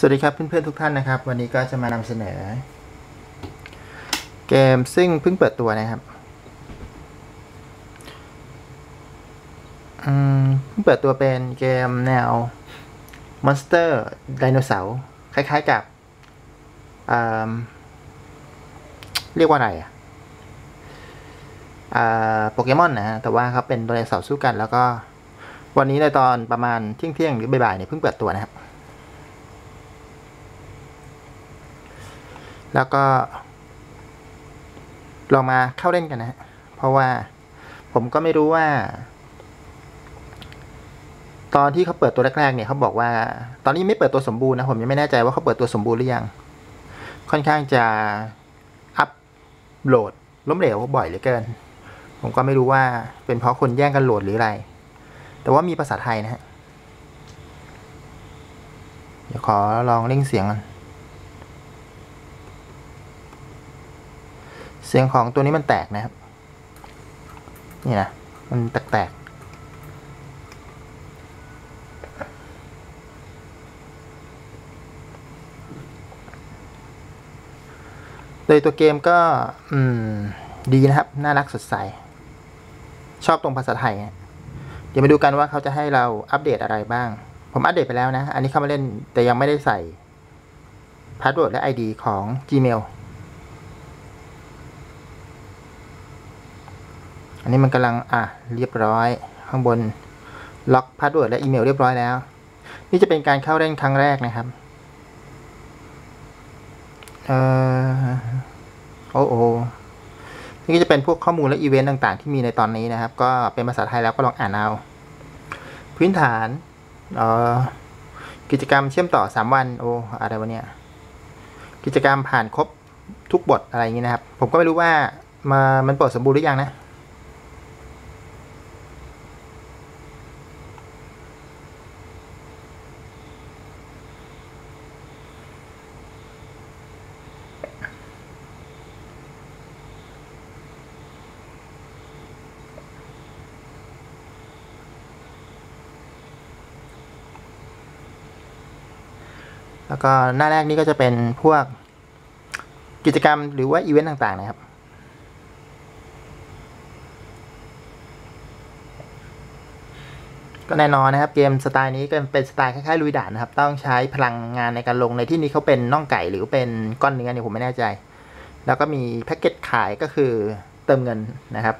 สวัสดีครับเพื่อนๆทุกท่านนะครับ วันนี้ก็จะมานำเสนอ เกมซึ่งเพิ่งเปิดตัวนะครับอืมเพิ่งเปิดตัวเป็นเกมแนว Monster ไดโนเสาร์คล้ายๆกับอ่าเรียกว่าอะไรอะอ่าโปเกมอนนะฮะแต่ว่าเขาเป็นไดโนเสาร์สู้กัน แล้วก็วันนี้ในตอนประมาณเที่ยงๆหรือบ่ายๆเนี่ยเพิ่งเปิดตัวนะครับ แล้วก็ลองมาเข้าเล่นกันนะ เพราะว่าผมก็ไม่รู้ว่า ตอนที่เขาเปิดตัวแรกๆเนี่ยเขาบอกว่า ตอนนี้ไม่เปิดตัวสมบูรณ์นะผมยังไม่แน่ใจว่าเขาเปิดตัวสมบูรณ์หรือยัง ค่อนข้างจะอัพโหลดล้มเหลวบ่อยเหลือเกิน ผมก็ไม่รู้ว่าเป็นเพราะคนแย่งกันโหลดหรืออะไร แต่ว่ามีภาษาไทยนะฮะ เดี๋ยวขอลองเร่งเสียงกัน เสียงของตัวนี้มันแตกนะครับ นี่นะ มันแตกๆโดยตัวเกมก็ดีนะครับ น่ารักสดใส ชอบตรงภาษาไทย เดี๋ยวมาดูกันว่าเขาจะให้เราอัปเดตอะไรบ้าง ผมอัปเดตไปแล้วนะ อันนี้เข้ามาเล่นแต่ยังไม่ได้ใส่ password และ ID ของ Gmail อันนี้มันกำลังอะเรียบร้อย ข้างบนล็อก password และอีเมลเรียบร้อยแล้ว นี่จะเป็นการเข้าเล่นครั้งแรกนะครับเอ่อโอ้โอนี่ก็จะเป็นพวกข้อมูลและอีเวนต์ต่างๆ ที่มีในตอนนี้นะครับ ก็เป็นภาษาไทยแล้วก็ลองอ่านเอาพื้นฐานเอ่อกิจกรรมเชื่อมต่อ 3 วัน โอ้อะไรวะเนี่ย กิจกรรมผ่านครบทุกบทอะไรอย่างนี้นะครับ ผมก็ไม่รู้ว่ามามันเปิดสมบูรณ์หรือยังนะ แล้วก็หน้าแรกนี้ก็จะเป็นพวกกิจกรรมหรือว่าอีเวนต์ต่างๆนะครับก็แน่นอนนะครับเกมสไตล์นี้ก็เป็นสไตล์คล้ายๆลุยด่านนะครับ ต้องใช้พลังงานในการลงในที่นี้เขาเป็นน่องไก่หรือเป็นก้อนเนื้อเนี่ยผมไม่แน่ใจ แล้วก็มีแพ็กเกจขายก็คือเติมเงินนะครับ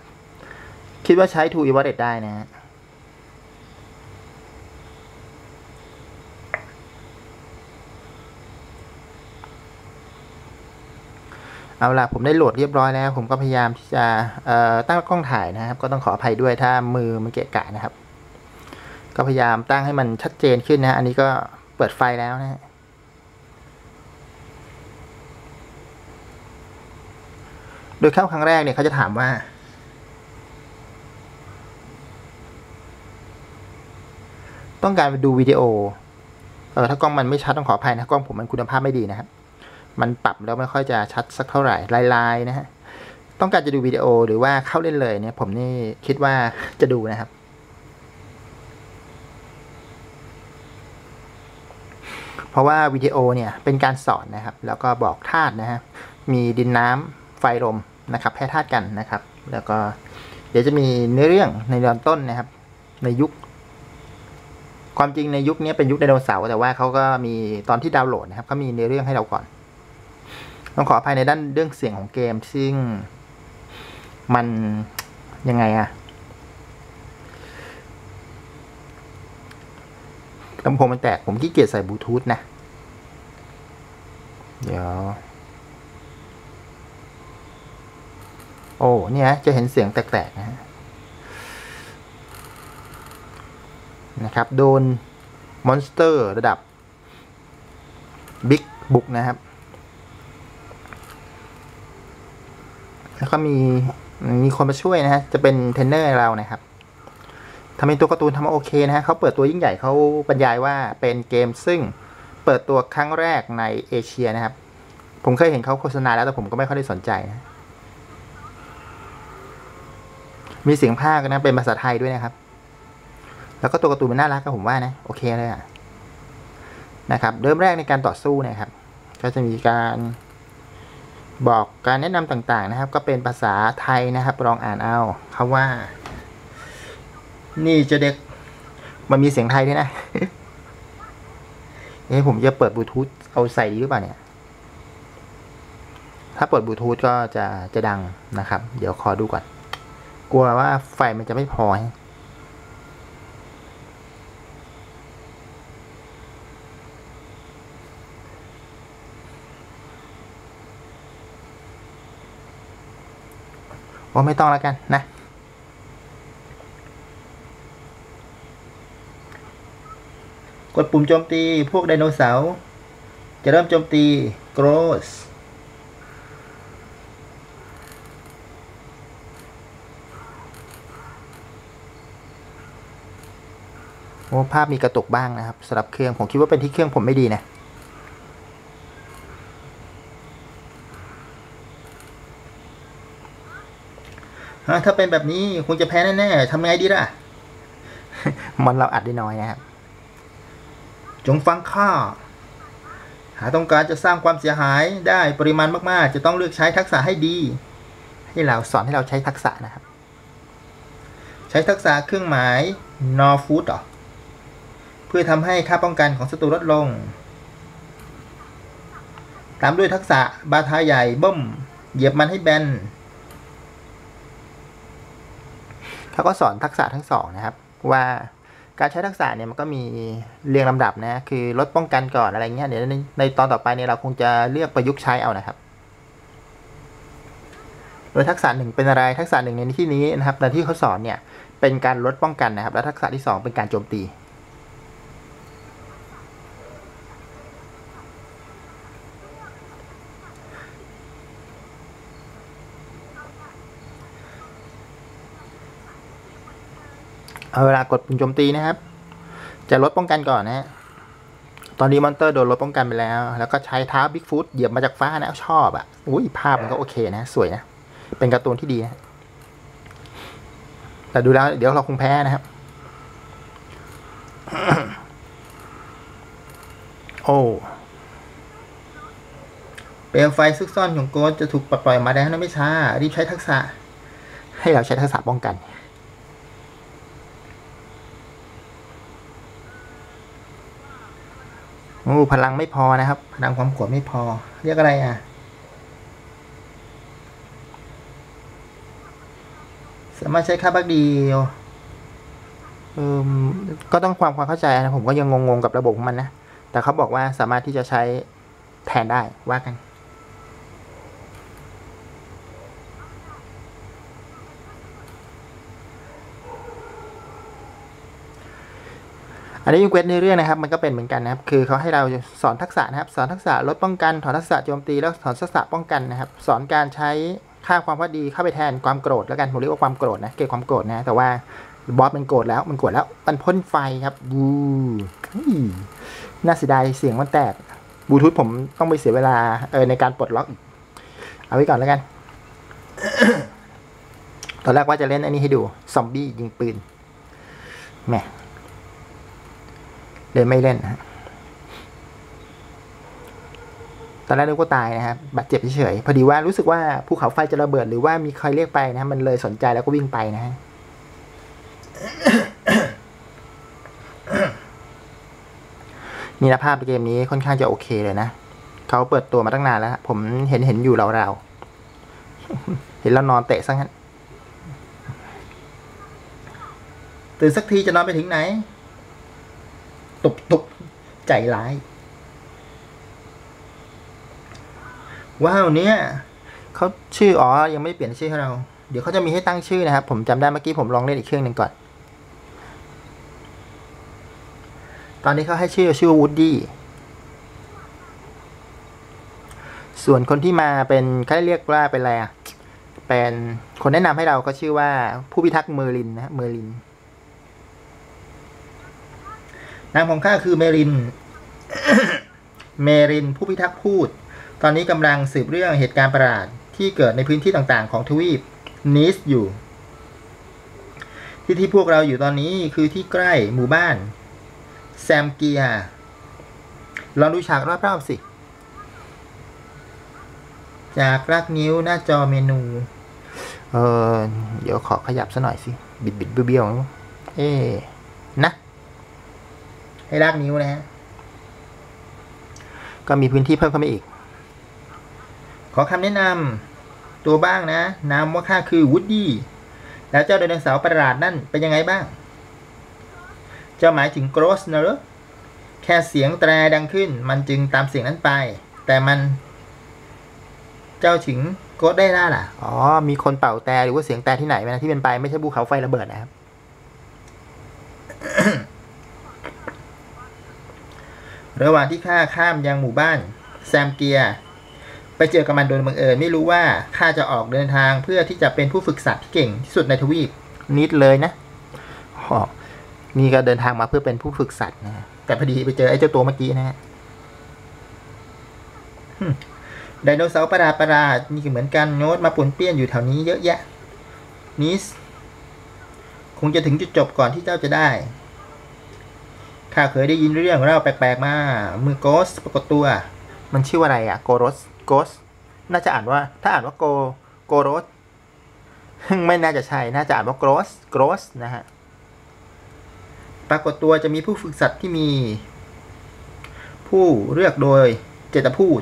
คิดว่าใช้ To e w a l l e t ได้นะฮะ เอาละผมได้โหลดเรียบร้อยแล้ว ผมก็พยายามที่จะตั้งกล้องถ่ายนะครับ ก็ต้องขออภัยด้วยถ้ามือมันเกะกะนะครับ ก็พยายามตั้งให้มันชัดเจนขึ้นนะอันนี้ก็เปิดไฟแล้วนะฮะโดยเข้าครั้งแรกเนี่ยเขาจะถามว่าต้องการไปดูวิดีโอ เออถ้ากล้องมันไม่ชัดต้องขออภัยนะกล้องผมมันคุณภาพไม่ดีนะครับ มันปรับแล้วไม่ค่อยจะชัดสักเท่าไหร่ลายๆนะฮะต้องการจะดูวิดีโอหรือว่าเข้าเล่นเลยเนี่ย ผมนี่คิดว่าจะดูนะครับ เพราะว่าวิดีโอเนี่ยเป็นการสอนนะครับ แล้วก็บอกธาตุนะฮะมีดินน้ำไฟลมนะครับ แพ้ธาตุกันนะครับ แล้วก็เดี๋ยวจะมีเนื้อเรื่องในตอนต้นนะครับ ในยุค ความจริงในยุคนี้เป็นยุคไดโนเสาร์แต่ว่าเขาก็มีตอนที่ดาวน์โหลดนะครับเขามีเนื้อเรื่องให้เราก่อน ต้องขออภัยในด้านเรื่องเสียงของเกม ซึ่ง มันยังไงอะลำโพงมันแตก ผมขี้เกียจใส่บลูทูธนะ เดี๋ยว โอ้ เนี่ยจะเห็นเสียงแตกๆนะนะครับ โดนมอนสเตอร์ระดับบิ๊กบุกนะครับ แล้วก็มีมีคนมาช่วยนะฮะ จะเป็นเทรนเนอร์เรานะครับทำเป็นตัวการ์ตูนทำมาโอเคนะฮะเขาเปิดตัวยิ่งใหญ่เขาบรรยายว่าเป็นเกมซึ่งเปิดตัวครั้งแรกในเอเชียนะครับ ผมเคยเห็นเขาโฆษณาแล้วแต่ผมก็ไม่ค่อยได้สนใจนะมีเสียงภาคนะเป็นภาษาไทยด้วยนะครับ แล้วก็ตัวการ์ตูนมันน่ารักก็ผมว่านะโอเคเลยอะ่ะนะครับ เริ่มแรกในการต่อสู้นะครับ ก็จะมีการ บอกการแนะนำต่างๆนะครับ ก็เป็นภาษาไทยนะครับลองอ่านเอาคำว่า นี่จะเด็กมันมีเสียงไทยด้วยนะเอ๊ะผมจะเปิดบลูทูธเอาใส่ดีหรือเปล่าเนี่ย ถ้าเปิดบลูทูธก็จะจะดังนะครับ เดี๋ยวขอดูก่อน กลัวว่าไฟมันจะไม่พอ โอ้ไม่ต้องแล้วกันนะ กดปุ่มโจมตีพวกไดโนเสาร์ จะเริ่มโจมตี gross โอ้ภาพมีกระตุกบ้างนะครับสำหรับเครื่องผมคิดว่าเป็นที่เครื่องผมไม่ดีนะ ฮะถ้าเป็นแบบนี้คงจะแพ้แน่ๆทำไงดีล่ะมันเราอัดได้น้อยนะครับ จงฟังข้า หากต้องการจะสร้างความเสียหายได้ปริมาณมากๆ จะต้องเลือกใช้ทักษะให้ดี ให้เราสอนให้เราใช้ทักษะนะครับ ใช้ทักษะเครื่องหมาย n o r foot หรอ เพื่อทำให้ค่าป้องกันของศัตรูลดลง ตามด้วยทักษะบาทาใหญ่บ่ม เหยียบมันให้แบน เขาก็สอนทักษะทั้งสองนะครับ ว่าการใช้ทักษะเนี่ยมันก็มีเรียงลำดับนะ คือลดป้องกันก่อนอะไรเงี้ยเดี๋ยวในในตอนต่อไปเนี่ยเราคงจะเลือกประยุกต์ใช้เอานะครับ โดยทักษะหนึ่งเป็นอะไรทักษะหนึ่งในที่นี้นะครับในที่เขาสอนเนี่ยเป็นการลดป้องกันนะครับ และทักษะที่สองเป็นการโจมตี เวลากดปุ่มโจมตีนะครับ จะลดป้องกันก่อนนะฮะตอนนี้มอนเตอร์โดนลดป้องกันไปแล้ว แล้วก็ใช้เท้าบิ๊กฟุตเหยียบมาจากฟ้านะชอบอะอุ้ยภาพมันก็โอเคนะ สวยนะ เป็นการ์ตูนที่ดีนะแต่ดูแล้วเดี๋ยวเราคงแพ้นะครับ โอ้เปลวไฟซึกซ่อนของโกสจะถูกปล่อยมาแล้วนะไม่ช้ารีบใช้ทักษะ ให้เราใช้ทักษะป้องกัน โอ้พลังไม่พอนะครับ พลังความขวดไม่พอ เรียกอะไรอะสามารถใช้ค่าบักดีเออก็ต้องความความเข้าใจนะผมก็ยังงงๆกับระบบของมันนะ แต่เขาบอกว่าสามารถที่จะใช้แทนได้ว่ากัน อันนี้ยูเควสในเรื่องนะครับ มันก็เป็นเหมือนกันนะครับ คือเขาให้เราสอนทักษะนะครับ สอนทักษะลดป้องกัน ถอนทักษะโจมตี แล้วสอนทักษะป้องกันนะครับ สอนการใช้ค่าความพอดีเข้าไปแทนความโกรธแล้วกันผมเรียกว่าความโกรธนะ เกี่ยวกับความโกรธนะ แต่ว่าบอสมันโกรธแล้ว มันโกรธแล้ว มันพ่นไฟครับบูน่าเสียดายเสียงมันแตกบลูทูธผมต้องไปเสียเวลาเออในการปลดล็อกอีก เอาไว้ก่อนแล้วกัน ตอนแรกว่าจะเล่นอันนี้ให้ดู ซอมบี้ยิงปืนแหม เลยไม่เล่นนะตอนแรกนึกว่าตายนะครับบาดเจ็บเฉยๆพอดีว่ารู้สึกว่าภูเขาไฟจะระเบิดหรือว่ามีใครเรียกไปนะมันเลยสนใจแล้วก็วิ่งไปนะฮะนี่นะภาพเกมนี้ค่อนข้างจะโอเคเลยนะเขาเปิดตัวมาตั้งนานแล้ว ผมเห็นเห็นอยู่เราๆเห็นแล้วนอนเตะซะงั้นตื่นสักทีจะนอนไปถึงไหน ตุบตุบใจร้าย ว้าวเนี่ยเขาชื่ออ๋อยังไม่เปลี่ยนชื่อให้เรา เดี๋ยวเขาจะมีให้ตั้งชื่อนะครับ ผมจำได้เมื่อกี้ผมลองเล่นอีกเครื่องหนึ่งก่อน ตอนนี้เขาให้ชื่อชื่อวูดดี้ส่วนคนที่มาเป็นเขาเรียกว่าเป็นอะไรอะเป็นคนแนะนำให้เราก็ชื่อว่าผู้พิทักษ์เมอร์ลินนะฮะเมอร์ลิน นามของข้าคือเมอร์ลิน เมอร์ลินผู้พิทักษ์พูด ตอนนี้กำลังสืบเรื่องเหตุการณ์ประหลาดที่เกิดในพื้นที่ต่างๆ ของทวีปนิสอยู่ ที่ที่พวกเราอยู่ตอนนี้คือที่ใกล้หมู่บ้าน แซมเกียลองดูฉากรอบๆสิ จากรากนิ้วหน้าจอเมนู เออเดี๋ยวขอขยับซะหน่อยสิ บิดบิดๆเบี้ยวๆเอ๊ ให้รากนิ้วนะฮะ ก็มีพื้นที่เพิ่มเข้ามาอีก ขอคำแนะนำตัวบ้างนะ นามว่าข้าคือวูดดี้ แล้วเจ้าไดโนเสาร์ประหลาดนั่นเป็นยังไงบ้าง เจ้าหมายถึงโกรสนะเหรอแค่เสียงแตรดังขึ้น มันจึงตามเสียงนั้นไป แต่มันเจ้าถึงโกรสได้ล่ะล่ะ อ๋อ มีคนเป่าแต่หรือว่าเสียงแต่ที่ไหนไหมนะที่เป็นไปไม่ใช่ภูเขาไฟระเบิดนะครับ ระหว่างที่ข้าข้ามยังหมู่บ้านแซมเกีย ไปเจอกับมันโดยบังเอิญไม่รู้ว่าข้าจะออกเดินทางเพื่อที่จะเป็นผู้ฝึกสัตว์ที่เก่งที่สุดในทวีปนิดเลยนะอ๋อนี่ก็เดินทางมาเพื่อเป็นผู้ฝึกสัตว์นะแต่พอดีไปเจอไอ้เจ้าตัวเมื่อกี้นะฮะไดโนเสาร์ประหลาดประหลาดนี่ก็เหมือนกันโน้ตมาปนเปี้ยนอยู่แถวนี้เยอะแยะนิสคงจะถึงจุดจบก่อนที่เจ้าจะได้ ข้าเคยได้ยินเรื่องเล่าแปลกๆมาเมื่อโกสปรากฏตัว มันชื่อว่าอะไรอะโกรสโกสน่าจะอ่านว่า ถ้าอ่านว่าโกโกรสไม่น่าจะใช่ น่าจะอ่านว่าโกรสโกรสนะฮะ ปรากฏตัวจะมีผู้ฝึกสัตว์ที่มี ผู้เลือกโดยเจตพูด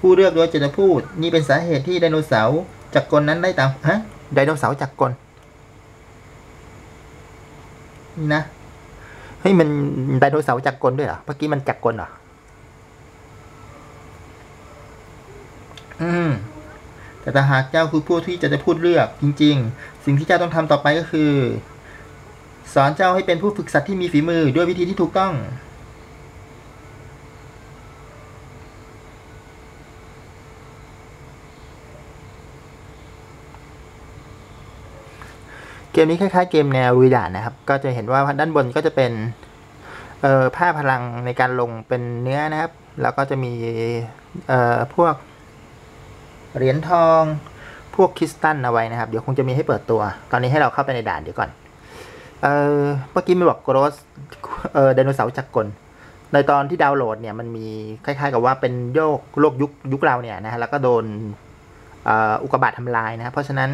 ผู้เลือกโดยเจตพูด นี่เป็นสาเหตุที่ไดโนเสาร์จักกลนั้นได้ตามฮะไดโนเสาร์จักกล นี่นะเฮ้ยมันไดโนเสาร์จักรกลด้วยเหรอเมื่อกี้มันจักรกลเหรออืมแต่ถ้าหากเจ้าคือผู้ที่จะจะพูดเลือกจริง ๆ สิ่งที่เจ้าต้องทำต่อไปก็คือ สอนเจ้าให้เป็นผู้ฝึกสัตว์ที่มีฝีมือด้วยวิธีที่ถูกต้อง เกมนี้คล้ายๆเกมแนวลุยด่านนะครับ ก็จะเห็นว่าด้านบนก็จะเป็นเอ่อผ้าพลังในการลงเป็นเนื้อนะครับ แล้วก็จะมีเอ่อพวกเหรียญทอง พวกคริสตัลเอาไว้นะครับ เดี๋ยวคงจะมีให้เปิดตัว ตอนนี้ให้เราเข้าไปในด่านเดี๋ยวก่อน เอ่อเมื่อกี้ไม่บอกโกรสเอ่อไดโนเสาร์จักรกลในตอนที่ดาวน์โหลดเนี่ยมันมีคล้าย ๆ กับว่าเป็นโยกโลกยุคยุคเราเนี่ยนะฮะแล้วก็โดนอ,อุกกาบาตทำลายนะครับเพราะฉะนั้น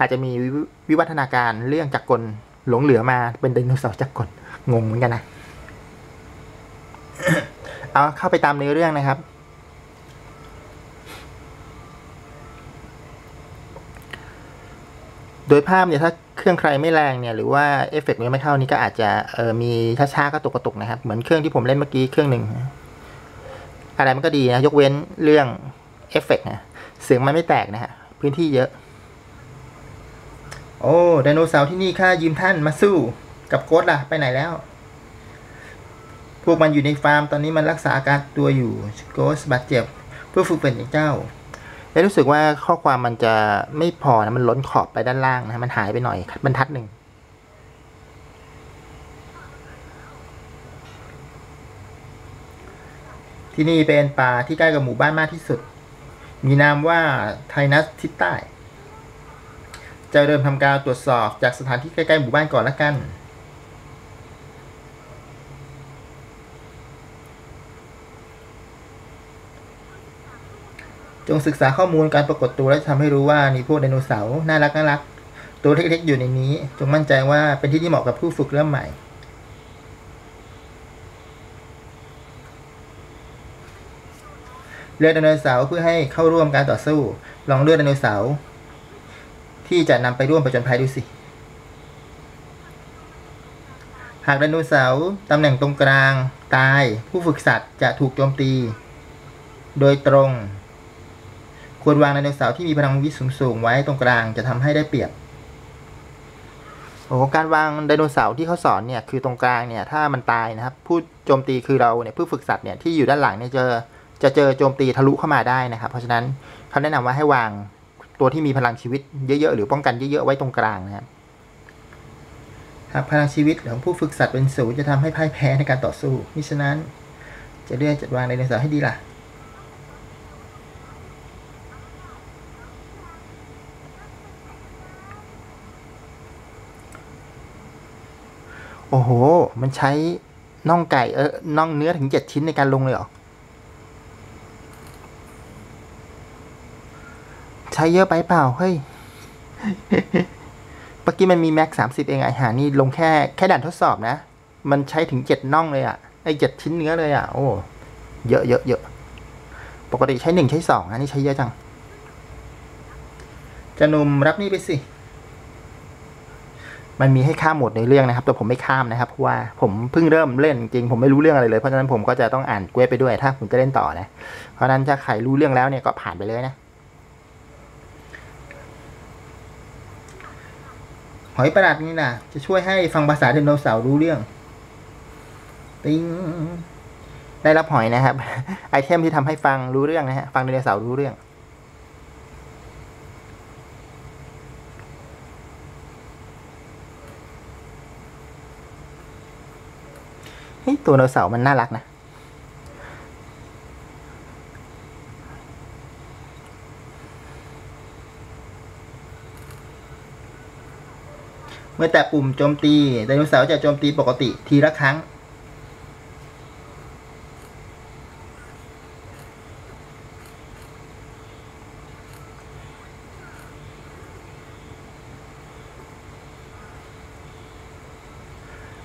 อาจจะมีวิวัฒนาการเรื่องจักรกลหลงเหลือมาเป็นไดโนเสาร์จักรกลงงเหมือนกันนะเอาเข้าไปตามในอเรื่องนะครับ โดยภาพเนี่ยถ้าเครื่องใครไม่แรงเนี่ยหรือว่าเอฟเฟกต์ยังไม่เข้านี่ก็อาจจะเออมีช้าๆก็ตกกระตุกนะครับ เหมือนเครื่องที่ผมเล่นเมื่อกี้เครื่องหนึ่งอะไรมันก็ดีนะ ยกเว้นเรื่องเอฟเฟกต์นะเสียงมันไม่แตกนะฮะพื้นที่เยอะ โอ้ไดโนเสาร์ที่นี่ข้ายืมท่านมาสู้ กับโกดล่ะ ไปไหนแล้ว พวกมันอยู่ในฟาร์มตอนนี้มันรักษาอาการตัวอยู่โกสบาดเจ็บ เพื่อฝึกเป็นอย่างเจ้าได้รู้สึกว่าข้อความมันจะไม่พอนะมันล้นขอบไปด้านล่างนะมันหายไปหน่อยบรรทัดหนึ่งที่นี่เป็นป่าที่ใกล้กับหมู่บ้านมากที่สุด มีนามว่าไทนัสทิศใต้ จะเริ่มทำการตรวจสอบจากสถานที่ใกล้ๆหมู่บ้านก่อนละกัน จงศึกษาข้อมูลการปรากฏตัวและทำให้รู้ว่ามีพวกไดโนเสาร์น่ารักน่ารัก ตัวเล็กๆอยู่ในนี้ จงมั่นใจว่าเป็นที่ที่เหมาะกับผู้ฝึกเริ่มใหม่เลือกไดโนเสาร์เพื่อให้เข้าร่วมการต่อสู้ ลองเลือกไดโนเสาร์ ที่จะนำไปร่วมประจนภัยดูสิ หากไดโนเสาร์ตำแหน่งตรงกลางตาย ผู้ฝึกสัตว์จะถูกโจมตี โดยตรง ควรวางไดโนเสาร์ที่มีพลังวิทย์สูงไว้ตรงกลางจะทำให้ได้เปรียบโอ้การวางไดโนเสาร์ที่เขาสอนเนี่ยคือตรงกลางเนี่ยถ้ามันตายนะครับผู้โจมตีคือเราเนี่ยผู้ฝึกสัตว์เนี่ยที่อยู่ด้านหลังเนี่ยจะจะเจอโจมตีทะลุเข้ามาได้นะครับ เพราะฉะนั้นเขาแนะนำว่าให้วาง ตัวที่มีพลังชีวิตเยอะๆ หรือป้องกันเยอะๆ ไว้ตรงกลางนะครับหากพลังชีวิตของผู้ฝึกสัตว์เป็นศูนย์จะทำให้พ่ายแพ้ในการต่อสู้มิฉะนั้น จะเลือกจัดวางไดโนเสาร์ให้ดีล่ะโโอ้โห มันใช้น่องไก่เออน่องเนื้อถึงเจ็ดชิ้นในการลงเลยเหรอ ใช้เยอะไปเปล่า เฮ้ยเมื่อกี้มันมีแม็กสามสิบเองไอหานี่ลงแค่แค่ด่านทดสอบนะ มันใช้ถึงเจ็ดน่องเลยอะ่ะ ไอเจ็ดชิ้นเนื้อเลยอะ่ะ โอ้ เยอะเยอะเยอะปกติใช้หนึ่งใช้สองนะนี่ใช้เยอะจัง จะหนุ่มรับนี่ไปสิ มันมีให้ข้ามหมดในเรื่องนะครับ แต่ผมไม่ข้ามนะครับ เพราะว่าผมเพิ่งเริ่มเล่นจริง ผมไม่รู้เรื่องอะไรเลย เพราะฉะนั้นผมก็จะต้องอ่านเกวไปด้วย ถ้าผมจะเล่นต่อนะ เพราะฉะนั้นถ้าใครรู้เรื่องแล้วเนี่ยก็ผ่านไปเลยนะ หอยประหลาดนี่นะจะช่วยให้ฟังภาษาไดโนเสาร์รู้เรื่อง ติงได้รับหอยนะครับ ไอเทมที่ทำให้ฟังรู้เรื่องนะฮะ ฟังไดโนเสาร์รู้เรื่อง เฮ้ยตัวไดโนเสาร์มันน่ารักนะ มื่อแต่ปุ่มโจมตีไดโนเสาร์จะโจมตีปกติทีละครั้ง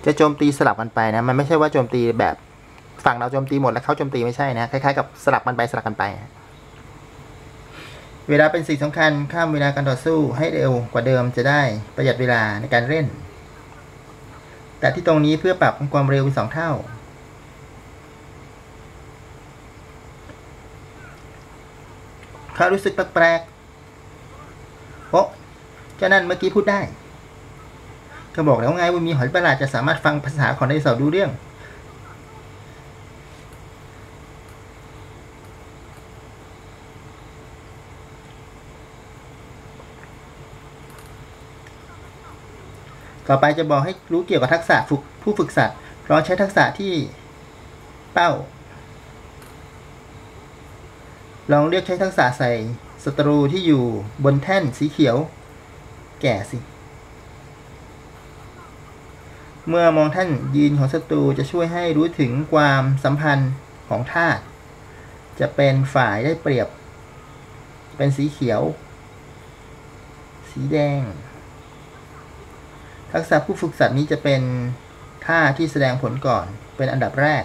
จะโจมตีสลับกันไปนะ มันไม่ใช่ว่าโจมตีแบบฝั่งเราโจมตีหมดแล้วเขาโจมตีไม่ใช่นะ คล้ายๆกับสลับกันไปสลับกันไป เวลาเป็นสิ่งสำคัญข้ามเวลาการต่อสู้ให้เร็วกว่าเดิมจะได้ประหยัดเวลาในการเล่น แต่ที่ตรงนี้เพื่อปรับความเร็วเป็นสองเท่า ข้ารู้สึกแปลกๆโอ้เจ้านั่นเมื่อกี้พูดได้ ก็บอกแล้วไงว่ามีหอยประหลาดจะสามารถฟังภาษาของไดโนเสาร์ดูเรื่อง ต่อไปจะบอกให้รู้เกี่ยวกับทักษะฝึกผู้ฝึกสัตว์ลองใช้ทักษะที่เป้า ลองเรียกใช้ทักษะใส่ศัตรูที่อยู่บนแท่นสีเขียว แก่สิ เมื่อมองท่านยืนของศัตรูจะช่วยให้รู้ถึงความสัมพันธ์ของธาตุจะเป็นฝ่ายได้เปรียบ เป็นสีเขียว สีแดง ทักษะผู้ฝึกสัตว์นี้จะเป็นท่าที่แสดงผลก่อนเป็นอันดับแรก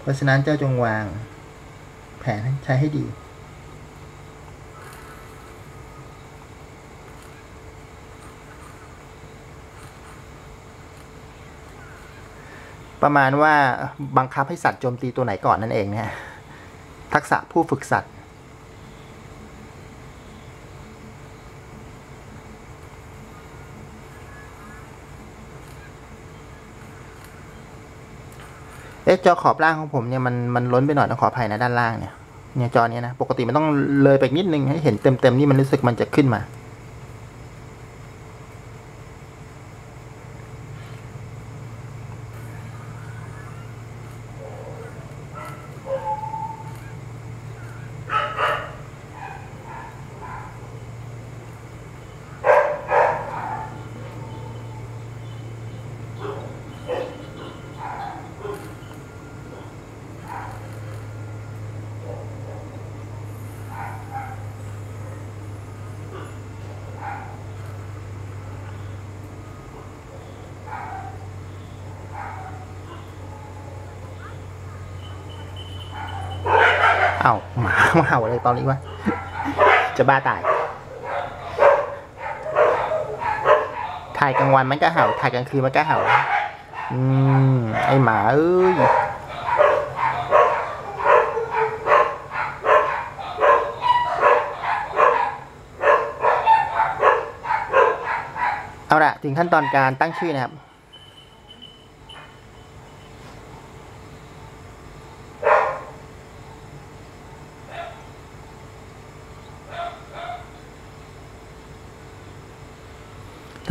เพราะฉะนั้นเจ้าจงวาง แผนใช้ให้ดี ประมาณว่าบังคับให้สัตว์โจมตีตัวไหนก่อนนั่นเองนะฮะทักษะผู้ฝึกสัตว์ เอ๊ะจอขอบล่างของผมเนี่ยมันมันล้นไปหน่อยนะขออภัยนะด้านล่างเนี่ยเนี่ยจอเนี้ยนะปกติมันต้องเลยไปนิดนึงให้เห็นเต็มเต็มๆนี่มันรู้สึกมันจะขึ้นมา เอ้าหมามาเห่าอะไร ตอนนี้วะ จะบ้าตาย ถ่ายกลางวันมันก็เห่า ถ่ายกลางคืนมันก็เห่า อืม ไอหมาเอ้ยเอาละถึงขั้นตอนการตั้งชื่อนะครับ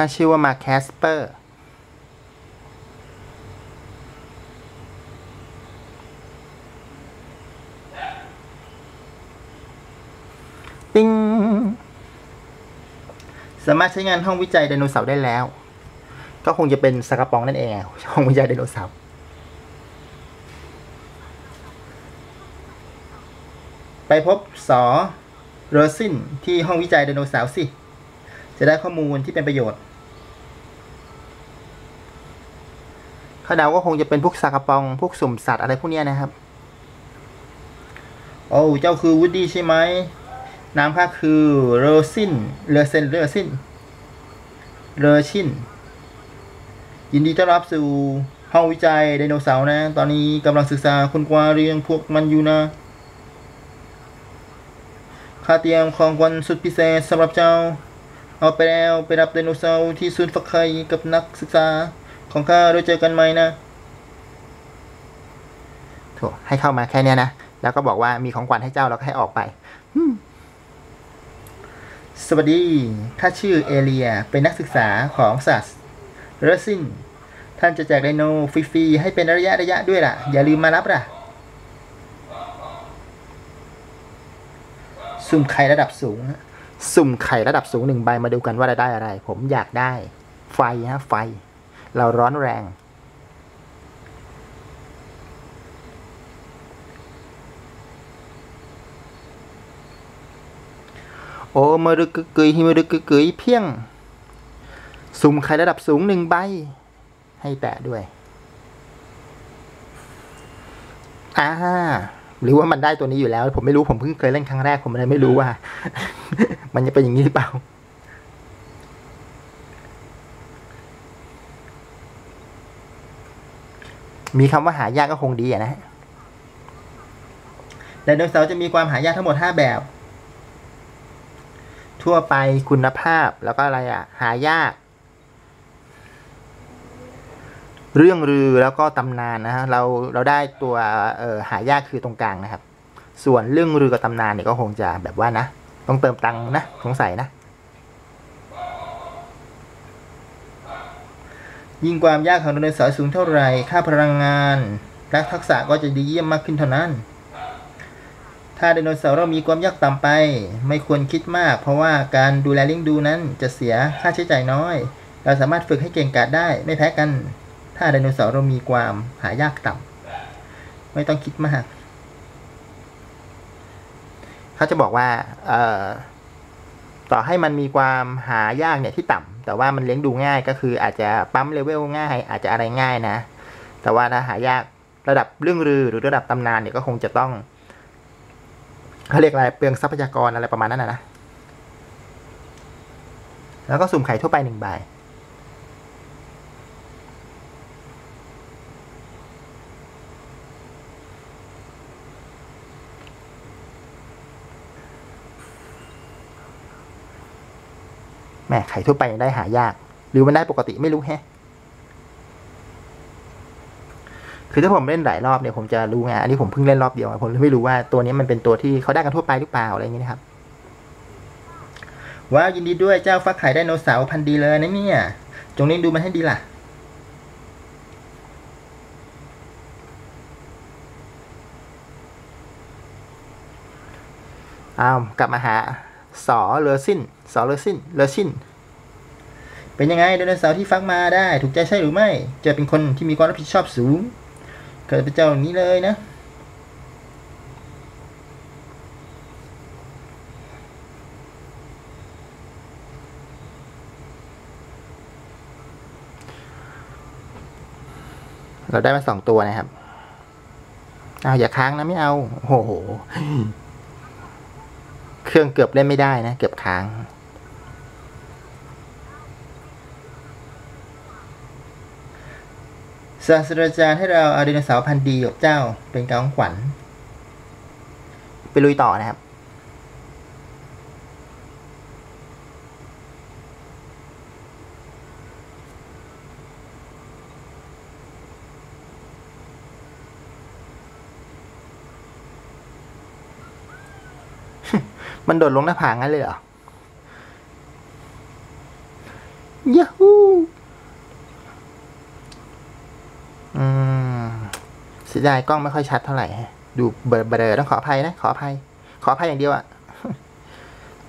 ตั้งชื่อว่ามาแคสเปอร์ติ้งสามารถใช้งานห้องวิจัยไดโนเสาร์ได้แล้ว ก็คงจะเป็นสกปองนั่นเองห้องวิจัยไดโนเสาร์ไปพบสอโรซินที่ห้องวิจัยไดโนเสาร์สิ จะได้ข้อมูลที่เป็นประโยชน์ เขาเดาก็คงจะเป็นพวกสากปองพวกสุ่มสัตว์อะไรพวกนี้นะครับ โอ้เจ้าคือวูดดี้ใช่ไหมนามข้าคือโรอซินเรอเซนเรอซินเรอชินยินดีต้อนรับสู่ห้องวิจัยไดโนเสาร์นะ ตอนนี้กำลังศึกษาคนกวาเรียงพวกมันอยู่นะข้าเตรียมของวัญสุดพิเศษสำหรับเจ้า เอาไปแล้วไปรับไดโนเสาร์ที่ศูนย์ฟักไข่กับนักศึกษา ของข้าเราเจอกันไหมนะโถให้เข้ามาแค่เนี้ยนะ แล้วก็บอกว่ามีของขวัญให้เจ้าแล้วก็ให้ออกไปอืมสวัสดี ข้าชื่อเอเลีย เป็นนักศึกษาของสัสเรซิน ท่านจะแจกไดโนฟรีๆให้เป็นระยะระยะด้วยล่ะ อย่าลืมมารับล่ะ สุ่มไข่ระดับสูงฮะสุ่มไข่ระดับสูงหนึ่งใบมาดูกันว่าจะได้อะไร ผมอยากได้ ไฟฮะไฟ เราร้อนแรง โอ้มารึกกึกยฮิมารึกกึกกยเพียง สุ่มไข่ระดับสูงหนึ่งใบ ให้แตะด้วยอ่าหรือว่ามันได้ตัวนี้อยู่แล้ว ผมไม่รู้ผมเพิ่งเคยเล่นครั้งแรกผมเลยไม่รู้ว่า มันจะเป็นอย่างนี้หรือเปล่า มีคำว่าหายากก็คงดีอะนะฮะไดโนเสาร์จะมีความหายากทั้งหมด 5 แบบ ทั่วไปคุณภาพแล้วก็อะไรอะหายาก เรื่องรือแล้วก็ตำนานนะฮะเราเราได้ตัวเออหายากคือตรงกลางนะครับ ส่วนเรื่องรือกับตำนานเนี่ยก็คงจะแบบว่านะ ต้องเติมตังค์นะสงสัยนะ ยิ่งความยากของไดโนเสาร์สูงเท่าไหร่ค่าพลังงาน และทักษะก็จะดีเยี่ยมมากขึ้นเท่านั้น ถ้าไดโนเสาร์เรามีความยากต่ำไป ไม่ควรคิดมาก เพราะว่าการดูแลเลี้ยงดูนั้นจะเสียค่าใช้จ่ายน้อย เราสามารถฝึกให้เก่งกาจได้ไม่แพ้กัน ถ้าไดโนเสาร์เรามีความหายากต่ำไม่ต้องคิดมาก เขาจะบอกว่าเอ่อ ต่อให้มันมีความหายากเนี่ยที่ต่ำแต่ว่ามันเลี้ยงดูง่ายก็คืออาจจะปั๊มเลเวลง่าย อาจจะอะไรง่ายนะ แต่ว่าถ้าหายากระดับเรื่องรือหรือระดับตำนานเนี่ยก็คงจะต้องเขาเรียกอะไรเปลืองทรัพยากรอะไรประมาณนั้นนะนะแล้วก็สุ่มไข่ทั่วไปหนึ่งใบ ม่ไข่ทั่วไปยังได้หายาก หรือมันได้ปกติไม่รู้แฮะคือถ้าผมเล่นหลายรอบเนี่ยผมจะรู้ไงอันนี้ผมเพิ่งเล่นรอบเดียวผมไม่รู้ว่าตัวนี้มันเป็นตัวที่เขาได้กันทั่วไปหรือเปล่าอะไรอย่างนี้นะครับว้าวยินดีด้วยเจ้าฟักไข่ไดโนเสาร์พันดีเลยนะเนี่ย จงเลี้ยงดูมันให้ดีล่ะ อ้าว กลับมาหา สอเลอซินสอเลอซินเลอซินเป็นยังไงไดโนเสาร์ที่ฟักมาได้ ถูกใจใช่หรือไม่ จะเป็นคนที่มีความรับผิดชอบสูง เกิดเป็นเจ้าอย่างนี้เลยนะเราได้มาสองตัวนะครับ เอาอย่าค้างนะไม่เอาโอ้โห เครื่องเกือบเล่นไม่ได้นะ เกือบค้าง ศาสตราจารย์ให้เราเอาไดโนเสาร์พันดีกับเจ้าเป็นกองขวัญ ไปลุยต่อนะครับ มันโดดลงหน้าผางั้นเลยเหรอยาฮูอืมเสียดายกล้องไม่ค่อยชัดเท่าไหร่ฮะดูเบลอเบลอต้องขออภัยนะ ขออภัย ขออภัยอย่างเดียวอะ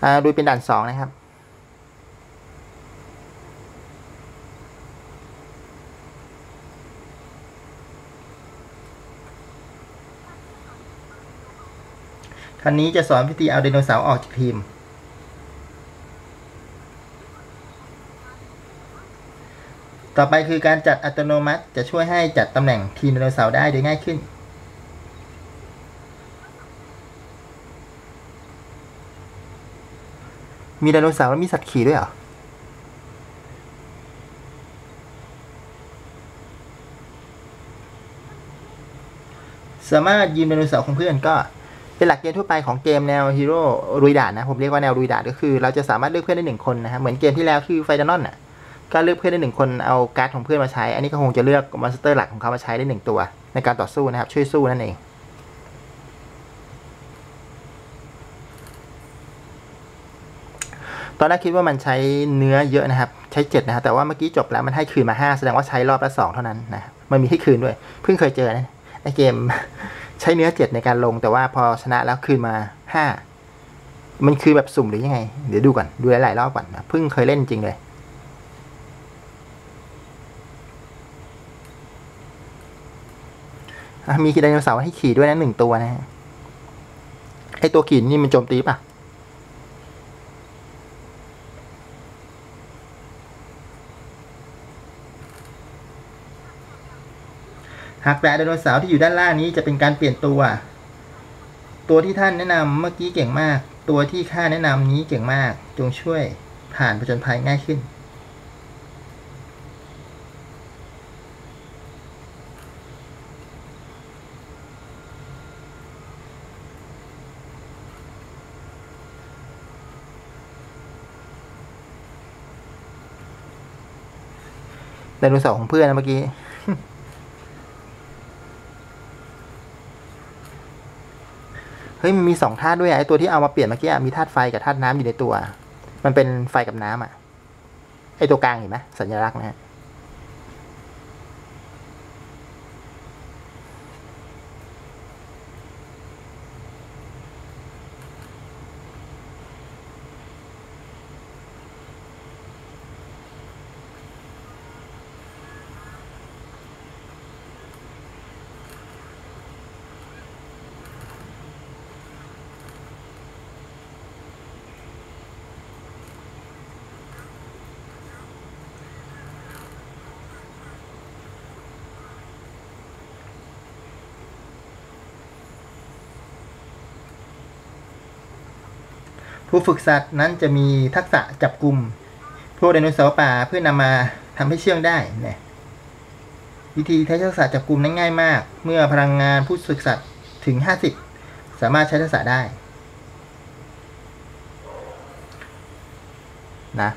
อ่าดูเป็นด่านสองนะครับ คันนี้จะสอนวิธีเอาไดโนเสาร์ออกจากทีม ต่อไปคือการจัดอัตโนมัติจะช่วยให้จัดตำแหน่งทีมไดโนเสาร์ได้โดยง่ายขึ้น มีไดโนเสาร์แล้วมีสัตว์ขี่ด้วยเหรอสามารถยืมไดโนเสาร์ของเพื่อนก็ เป็นหลักเกณฑ์ทั่วไปของเกมแนวฮีโร่ลุยด่านนะ ผมเรียกว่าแนวลุยด่านก็คือ เราจะสามารถเลือกเพื่อนได้หนึ่งคนนะครับเหมือนเกมที่แล้วคือไฟดานอนน่ะก็เลือกเพื่อนได้หนึ่งคนเอาการ์ดของเพื่อนมาใช้ อันนี้ก็คงจะเลือก monster หลักของเขามาใช้ได้หนึ่งตัว ในการต่อสู้นะครับ ช่วยสู้นั่นเองตอนแรกคิดว่ามันใช้เนื้อเยอะนะครับ ใช้เจ็ดนะครับแต่ว่าเมื่อกี้จบแล้วมันให้คืนมาห้าแสดงว่าใช้รอบละสองเท่านั้นนะมันมีให้คืนด้วย เพิ่งเคยเจอนะไอเกม ใช้เนื้อเจ็ดในการลง แต่ว่าพอชนะแล้วคืนมาห้ามันคือแบบสุ่มหรือยังไง เดี๋ยวดูก่อน ดูหลายๆรอบก่อนนะเพิ่งเคยเล่นจริงเลยมีไดโนเสาร์ให้ขี่ด้วยนะหนึ่งตัวนะฮะไอตัวขี่นี่มันโจมตีป่ะ หากแปะไดโนเสาร์ที่อยู่ด้านล่างนี้จะเป็นการเปลี่ยนตัว ตัวที่ท่านแนะนำเมื่อกี้เก่งมาก ตัวที่ข้าแนะนำนี้เก่งมาก จงช่วยผ่านผจญภัยง่ายขึ้น ไดโนเสาร์ของเพื่อนนะเมื่อกี้ เฮ้ยมันมีสองธาตุด้วยไอตัวที่เอามาเปลี่ยนเมื่อกี้มีธาตุไฟกับธาตุน้ำอยู่ในตัว มันเป็นไฟกับน้ำอะไอตัวกลางเห็นไหมสัญลักษณ์นะฮะ ผู้ฝึกสัตว์นั้นจะมีทักษะจับกลุ่มพวกไดโนเสาร์ป่าเพื่อนำมาทำให้เชื่องได้เนี่ยวิธีใช้ทักษะจับกลุ่มนั้นง่ายมาก เมื่อพลังงานผู้ฝึกสัตว์ถึง 50 สามารถใช้ทักษะได้นะ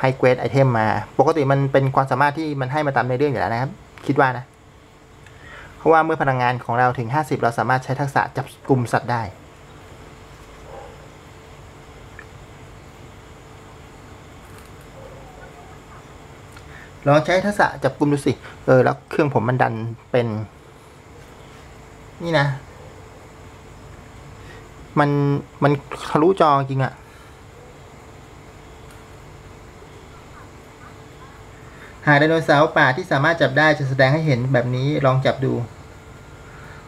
ให้เกรดไอเทมมา ปกติมันเป็นความสามารถที่มันให้มาตามในเรื่องอยู่แล้วนะครับ คิดว่านะ เพราะว่าเมื่อพลังงานของเราถึง 50 เราสามารถใช้ทักษะจับกลุ่มสัตว์ได้ ลองใช้ทักษะจับกลุ่มดูสิ เออ แล้วเครื่องผมมันดันเป็น นี่นะ มันมันทะลุจอจริงอะหาไดโนเสาร์ป่าที่สามารถจับได้จะแสดงให้เห็นแบบนี้ลองจับดู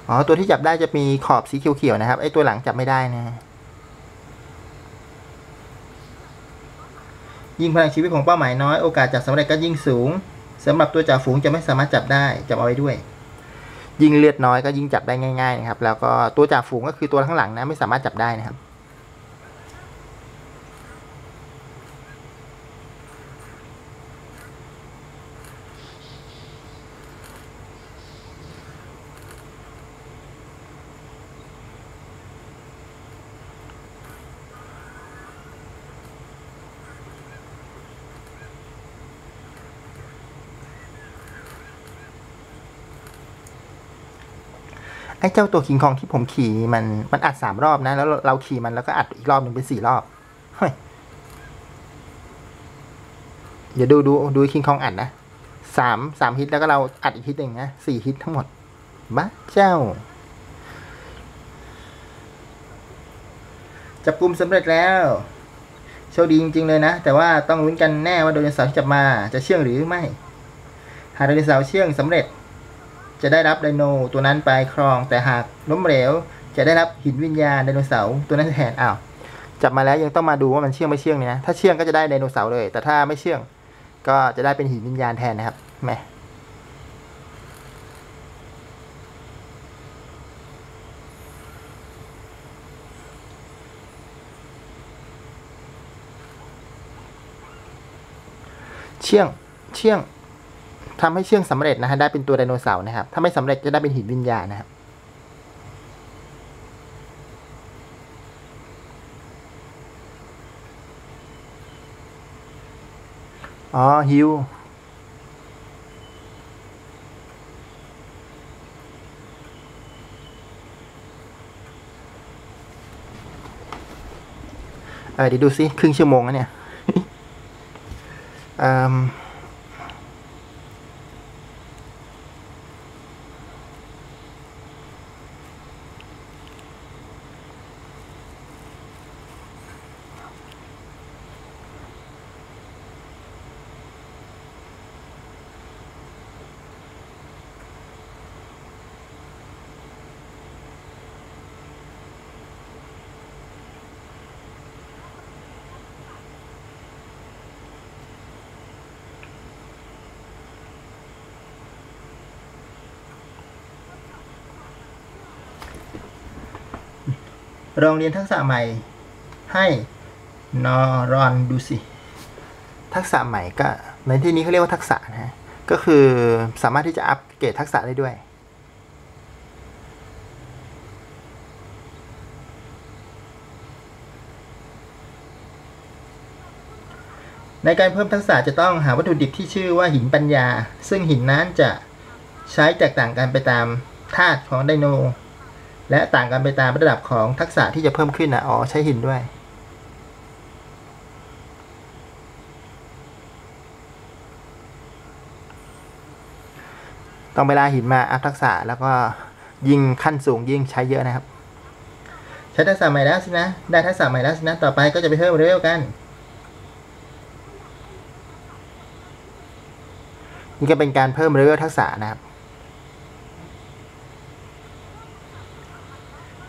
อ๋อ ตัวที่จับได้จะมีขอบสีเขียวๆนะครับ ไอ้ตัวหลังจับไม่ได้นะ ยิ่งพลังชีวิตของเป้าหมายน้อยโอกาสจับสำเร็จก็ยิ่งสูงสำหรับตัวจ่าฝูงจะไม่สามารถจับได้จับเอาไว้ด้วย ยิ่งเลือดน้อยก็ยิ่งจับได้ง่ายๆนะครับแล้วก็ตัวจ่าฝูงก็คือตัวข้างหลังนะไม่สามารถจับได้นะครับ ไอ้เจ้าตัวคิงคองที่ผมขี่มันมันอัดสามรอบนะ แล้วเราขี่มันแล้วก็อัดอีกรอบหนึ่งเป็นสี่รอบเฮ้ยเดี๋ยวดูดูดูคิงคองอัดนะสามสามฮิตแล้วก็เราอัดอีกฮิตหนึ่งนะสี่ฮิตทั้งหมดบ้าเจ้า จับกลุ่มสำเร็จแล้วโชคดีจริง ๆ เลยนะ แต่ว่าต้องลุ้นกันแน่ว่าไดนเสาร์ที่จับมาจะเชื่องหรือไม่ หากไดนเสาร์เชื่องสำเร็จ จะได้รับไดโนตัวนั้นไปครอง แต่หากล้มเหลวจะได้รับหินวิญญาณไดโนเสาร์ตัวนั้นแทนอ้าวจับมาแล้วยังต้องมาดูว่ามันเชื่องไม่เชื่องเนี่ยนะถ้าเชื่องก็จะได้ไดโนเสาร์เลย แต่ถ้าไม่เชื่องก็จะได้เป็นหินวิญญาณแทนนะครับแหมเชื่องเชื่อง ทำให้เชื่องสำเร็จนะฮะได้เป็นตัวไดโนเสาร์นะครับ ถ้าไม่สำเร็จจะได้เป็นหินวิญญาณนะครับอ๋อฮิวเออเดี๋ยวดูสิครึ่งชั่วโมงแล้วเนี่ยอิ่ม ลองเรียนทักษะใหม่ให้นอรอนดูสิ ทักษะใหม่ก็ในที่นี้เขาเรียกว่าทักษะนะฮะก็คือสามารถที่จะอัปเกรดทักษะได้ด้วย ในการเพิ่มทักษะจะต้องหาวัตถุดิบที่ชื่อว่าหินปัญญา ซึ่งหินนั้นจะใช้แตกต่างกันไปตามธาตุของไดโน และต่างกันไปตามระดับของทักษะที่จะเพิ่มขึ้นนะอ๋อใช้หินด้วย ต้องเวลาหินมาอัพทักษะแล้วก็ยิงขั้นสูงยิ่งใช้เยอะนะครับ ใช้ทักษะใหม่แล้วสินะ ได้ทักษะใหม่แล้วสินะ ต่อไปก็จะไปเพิ่มเร็วกัน นี่ก็เป็นการเพิ่มเลเวลทักษะนะครับ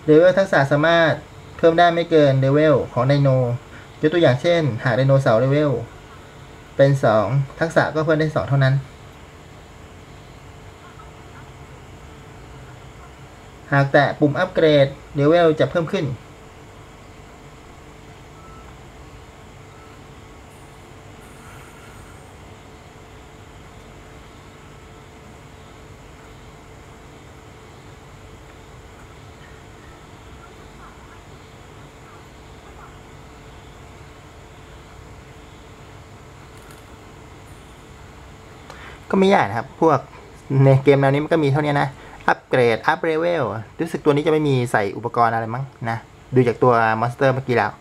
เลเวลทักษะสามารถเพิ่มได้ไม่เกินเลเวลของไดโนยกตัวอย่างเช่น หากไดโนเสาร์เลเวลเป็น 2 ทักษะก็เพิ่มได้ 2 เท่านั้น หากแตะปุ่มอัปเกรดเลเวลจะเพิ่มขึ้น ไม่ยากนะครับ พวกในเกมแนวนี้มันก็มีเท่านี้นะ อัปเกรด อัปเลเวล รู้สึกตัวนี้จะไม่มีใส่อุปกรณ์อะไรมั้งนะ ดูจากตัว monster เมื่อกี้แล้ว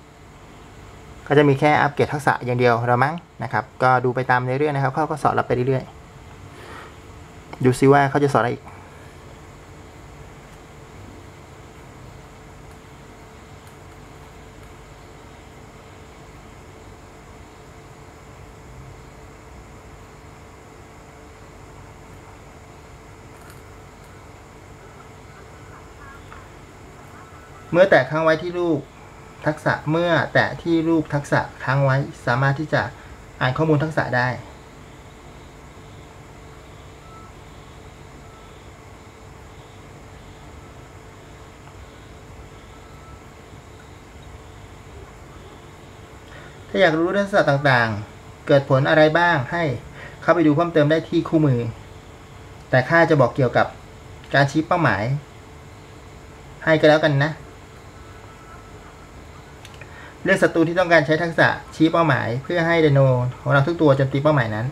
ก็จะมีแค่อัปเกรดทักษะอย่างเดียวแล้วมั้งนะครับ ก็ดูไปตามเรื่อยๆนะครับ เขาก็สอนเราไปเรื่อยๆ ดูซิว่าเขาจะสอนอะไรอีก เมื่อแตะค้างไว้ที่รูปทักษะเมื่อแตะที่รูปทักษะค้างไว้สามารถที่จะอ่านข้อมูลทักษะได้ ถ้าอยากรู้ทักษะต่างๆ เกิดผลอะไรบ้างให้เข้าไปดูเพิ่มเติมได้ที่คู่มือ แต่ข้าจะบอกเกี่ยวกับการชี้เป้าหมาย ให้ก็แล้วกันนะ เลือกศัตรูที่ต้องการใช้ทักษะชี้เป้าหมาย เพื่อให้ไดโนของเราทุกตัวโจมตีเป้าหมายนั้น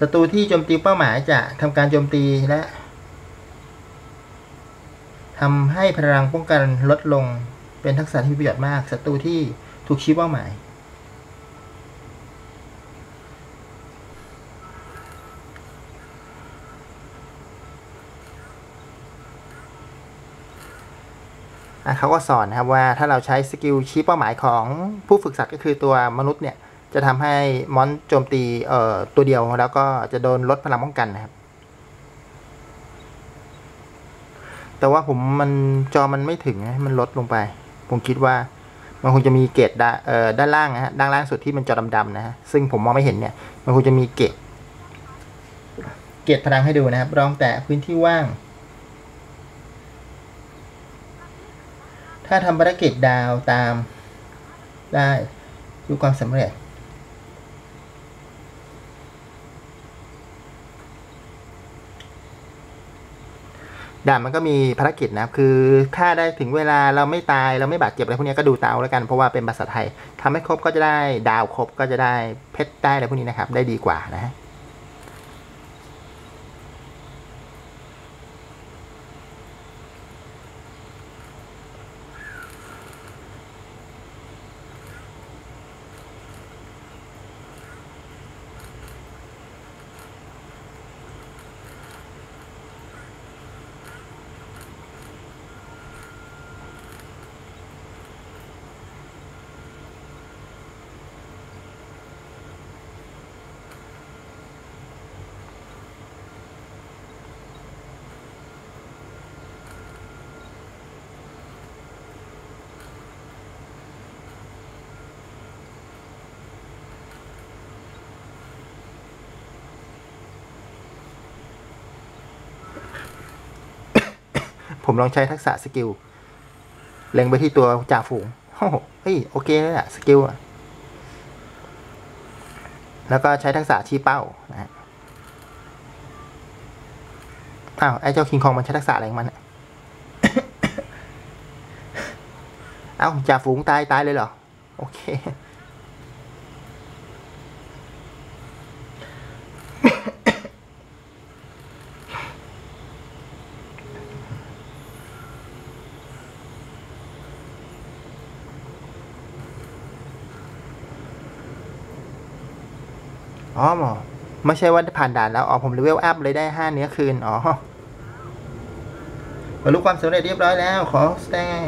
ศัตรูที่โจมตีเป้าหมายจะทำการโจมตีและทำให้พลังป้องกันลดลงเป็นทักษะที่มีประโยชน์มากศัตรูที่ถูกชี้เป้าหมาย เขาก็สอนนะครับว่าถ้าเราใช้ skill ชี้เป้าหมายของผู้ฝึกสัตว์ก็คือตัวมนุษย์เนี่ย จะทำให้ mon โจมตีเอ่อตัวเดียวแล้วก็จะโดนลดพลังป้องกันนะครับ แต่ว่าผมมันจอมันไม่ถึงนะมันลดลงไป ผมคิดว่ามันคงจะมีเกรดด้านเอ่อด้านล่างนะฮะด้านล่างสุดที่มันจอดำๆนะฮะซึ่งผมมองไม่เห็นเนี่ย มันคงจะมีเกรดเกรดพลังให้ดูนะครับลองแตะพื้นที่ว่าง ถ้าทำภารกิจดาวตามได้ดูความสำเร็จ ดานมันก็มีภารกิจนะครับ คือถ้าได้ถึงเวลาเราไม่ตายเราไม่บาดเจ็บอะไรพวกนี้ก็ดูเตาแล้วกัน เพราะว่าเป็นภาษาไทยทำให้ครบก็จะได้ดาวครบก็จะได้เพชรได้อะไรพวกนี้นะครับ ได้ดีกว่านะฮะ ลองใช้ทักษะ skill เล็งไปที่ตัวจ่าฝูงโอ้โหเฮ้ยโอเคเลยอะ skill อะแล้วก็ใช้ทักษะชี้เป้านะฮะอ้าวไอ้เจ้าคิงคองมันใช้ทักษะอะไรของมันอะเอ้าจ่าฝูงตายตายเลยเหรอ โอเค ไม่ใช่ว่าผ่านด่านแล้ว อ๋อ ผมเลเวลอัพเลยได้ห้าเนื้อคืน อ๋อบรรลุความสำเร็จเรียบร้อยแล้ว ขอแสดง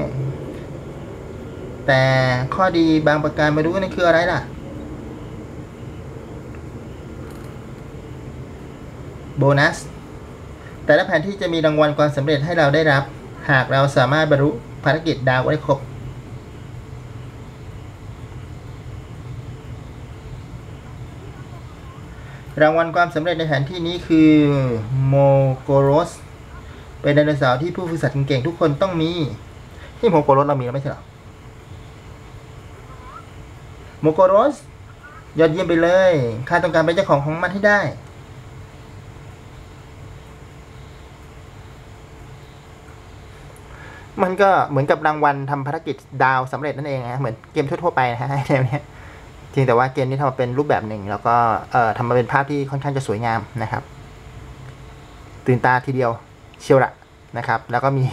แต่ข้อดีบางประการไม่รู้นั่นคืออะไรล่ะ โบนัส แต่ละแผนที่จะมีรางวัลความสำเร็จให้เราได้รับ หากเราสามารถบรรลุภารกิจดาวได้ครบ รางวัลความสำเร็จในแผนที่นี้คือโมโกโรสเป็นไดโนเสาร์ที่ผู้ฝึกสัตว์เก่งๆทุกคนต้องมี ที่โมโกโรสเรามีแล้วไม่ใช่หรอโมโกโรสยอดเยี่ยมไปเลยข้าต้องการเป็นเจ้าของของมันให้ได้มันก็เหมือนกับรางวัลทำภารกิจดาวสำเร็จนั่นเองนะเหมือนเกมทั่วๆไปนะฮะแนวเนี้ย จริงแต่ว่าเกมนี้ทำมาเป็นรูปแบบหนึ่ง แล้วก็เอ่อทำมาเป็นภาพที่ค่อนข้างจะสวยงามนะครับ ตื่นตาทีเดียวเชียวละนะครับ แล้วก็มี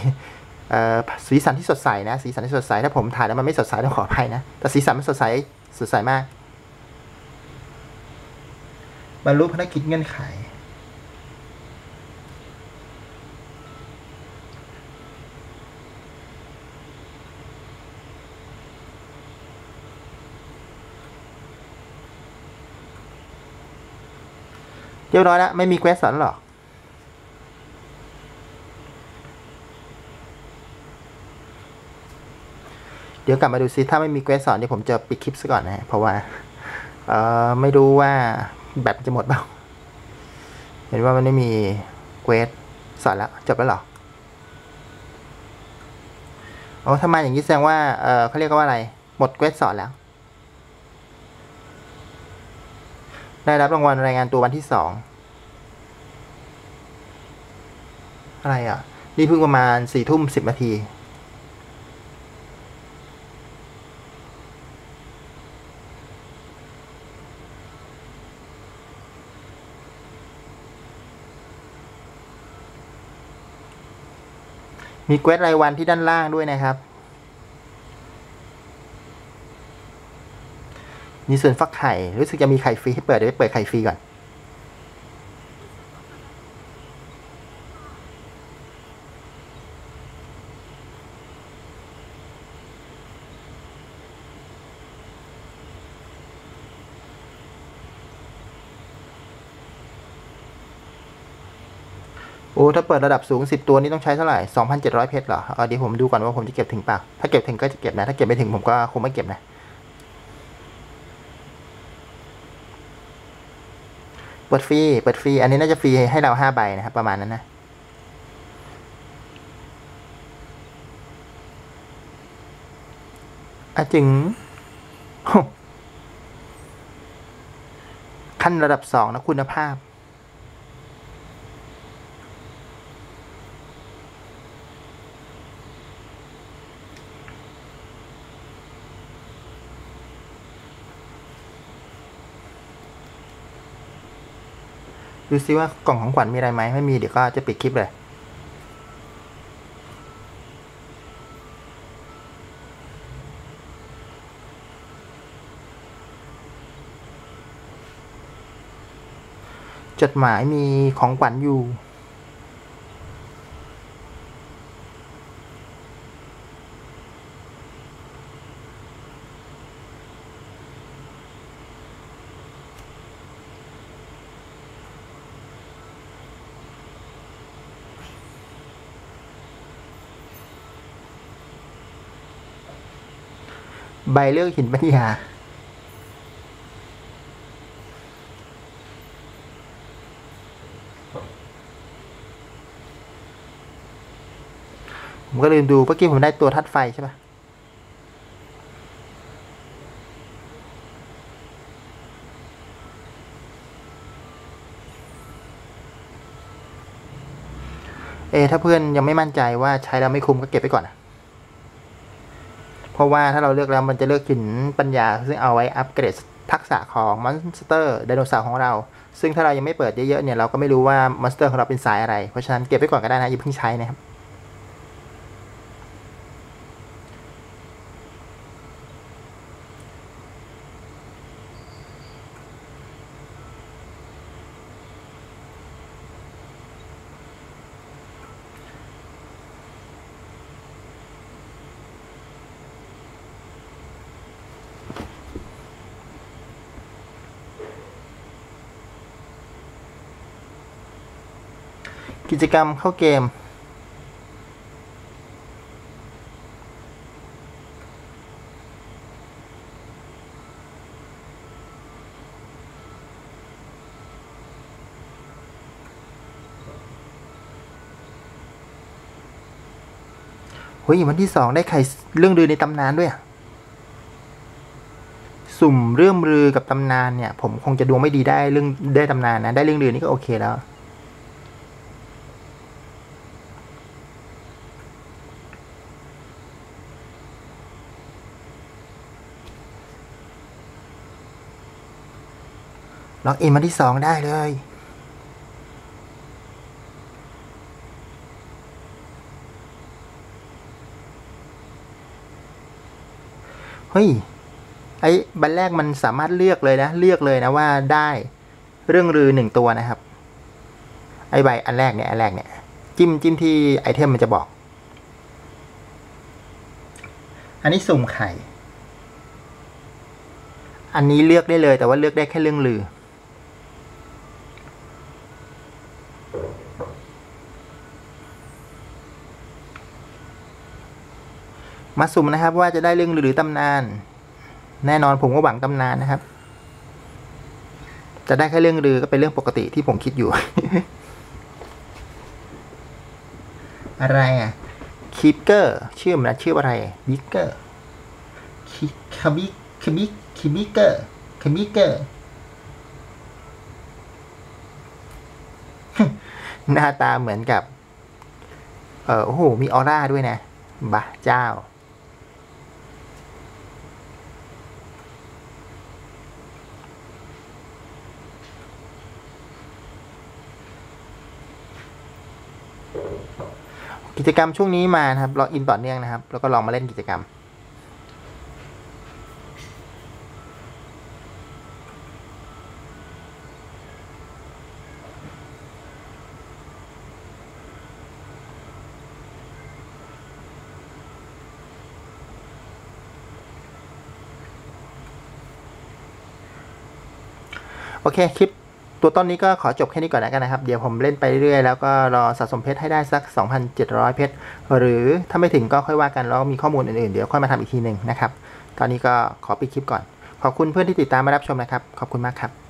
เอ่อสีสันที่สดใสนะสีสันที่สดใสถ้าผมถ่ายแล้วมันไม่สดใสต้องขออภัยนะแต่สีสันมันสดใสสดใสมากบรรลุภารกิจเงื่อนไข เรียบร้อยแล้วไม่มี quest สอนหรอกเดี๋ยวกลับมาดูซิถ้าไม่มี quest สอนเดี๋ยวผมจะปิดคลิปซะก่อนนะเพราะว่าเออไม่รู้ว่าแบตจะหมดเปล่าเห็นว่ามันไม่มี quest สอนแล้วจบแล้วหรออ๋อถ้าอย่างนี้แสดงว่าเออเขาเรียกว่าอะไร หมด quest สอนแล้ว ได้รับรางวัลรายงานตัววันที่สองอะไรอะ นี่เพิ่งประมาณสี่ทุ่มสิบนาทีมีเควสรายวันที่ด้านล่างด้วยนะครับ มีส่วนฟักไข่ รู้สึกจะมีไข่ฟรีให้เปิดเดี๋ยวไปเปิดไข่ฟรีก่อนโอ้ ถ้าเปิดระดับสูง 10 ตัวนี้ต้องใช้เท่าไหร่ 2,700 เพชรเหรอเอาเดี๋ยวผมดูก่อนว่าผมจะเก็บถึงเปล่า ถ้าเก็บถึงก็จะเก็บนะ ถ้าเก็บไม่ถึงผมก็คงไม่เก็บนะ เปิดฟรี เปิดฟรี อันนี้น่าจะฟรีให้เราห้าใบนะครับ ประมาณนั้นนะอะจึง ขั้นระดับสองนะคุณภาพ ดูซิว่ากล่องของขวัญมีอะไรไหมไม่มีเดี๋ยวก็จะปิดคลิปเลยจดหมายมีของขวัญอยู่ ใบเลือกหินปัญญา ผมก็ลืมดูเมื่อกี้ผมได้ตัวทัดไฟใช่ปะเอถ้าเพื่อนยังไม่มั่นใจว่าใช้แล้วไม่คุ้มก็เก็บไปก่อนนะ เพราะว่าถ้าเราเลือกแล้วมันจะเลือกหินปัญญา ซึ่งเอาไว้อัปเกรดทักษะของ monster ไดโนเสาร์ของเรา ซึ่งถ้าเรายังไม่เปิดเยอะๆเนี่ยเราก็ไม่รู้ว่า monster ของเราเป็นสายอะไร เพราะฉะนั้นเก็บไปก่อนก็ได้นะอย่าเพิ่งใช้นะครับ กิจกรรมเข้าเกม เฮ้ย วันที่สองได้ใครเรื่องลือในตำนานด้วย สุ่มเรื่องลือกับตำนานเนี่ย ผมคงจะดวงไม่ดีได้เรื่องได้ตำนานนะ ได้เรื่องลือนี่ก็โอเคแล้ว ล็อกอินมาที่สองได้เลย เฮ้ย ไอ้บันแรกมันสามารถเลือกเลยนะ เลือกเลยนะว่าได้เรื่องรือหนึ่งตัวนะครับ ไอ้ใบอันแรกเนี่ย อันแรกเนี่ย จิ้มจิ้มที่ไอเทมมันจะบอก อันนี้สุ่มไข่ อันนี้เลือกได้เลยแต่ว่าเลือกได้แค่เรื่องลือ มาสุ่มนะครับว่าจะได้เรื่องหรือตำนาน แน่นอนผมก็หวังตำนานนะครับ จะได้แค่เรื่องลือก็เป็นเรื่องปกติที่ผมคิดอยู่ อะไรอะคิปเกอร์ชื่อมันะชื่ออะไรบิกเกอร์คาบิคาบิคิบิเกอร์คาบิเกอร์หน้าตาเหมือนกับ เออโอ้โห มีออร่าด้วยนะ บะเจ้า กิจกรรมช่วงนี้มานะครับลอกอินต่อเนื่องนะครับ แล้วก็ลองมาเล่นกิจกรรมโอเค คลิป ตัวต้นนี้ก็ขอจบแค่นี้ก่อนแล้วกันนะครับ เดี๋ยวผมเล่นไปเรื่อยๆแล้วก็รอสะสมเพชรให้ได้สัก 2,700 เพชร หรือถ้าไม่ถึงก็ค่อยว่ากัน แล้วมีข้อมูลอื่นๆ เดี๋ยวค่อยมาทำอีกทีหนึ่งนะครับ ตอนนี้ก็ขอปิดคลิปก่อน ขอบคุณเพื่อนที่ติดตามมารับชมนะครับ ขอบคุณมากครับ